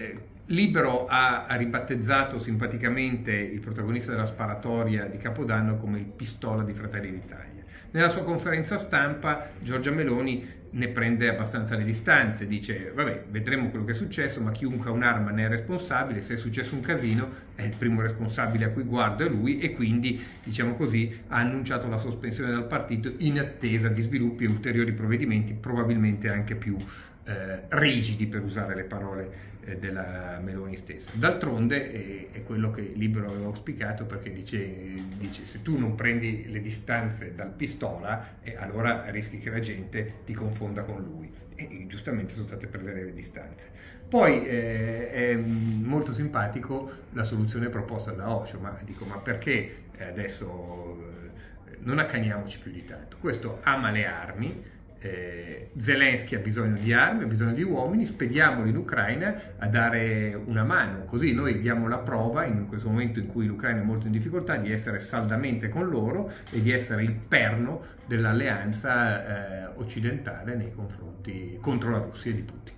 eh, Libero ha, ribattezzato simpaticamente il protagonista della sparatoria di Capodanno come il pistola di Fratelli d'Italia. Nella sua conferenza stampa Giorgia Meloni ne prende abbastanza le distanze, dice vabbè vedremo quello che è successo ma chiunque ha un'arma ne è responsabile, se è successo un casino è il primo responsabile a cui guardo è lui e quindi diciamo così ha annunciato la sospensione dal partito in attesa di sviluppi e ulteriori provvedimenti probabilmente anche più eh, rigidi per usare le parole eh, della Meloni stessa. D'altronde è, è, quello che Libero aveva auspicato perché dice, dice, se tu non prendi le distanze dal pistola eh, allora rischi che la gente ti confonda con lui e giustamente sono state prese le distanze. Poi eh, è molto simpatico la soluzione proposta da Osho, ma dico ma perché adesso eh, non accaniamoci più di tanto? Questo ama le armi, eh, Zelensky ha bisogno di armi, ha bisogno di uomini, spediamoli in Ucraina a dare una mano, così noi diamo la prova in questo momento in cui l'Ucraina è molto in difficoltà di essere saldamente con loro e di essere il perno dell'alleanza eh, occidentale nei confronti contro la Russia e di Putin.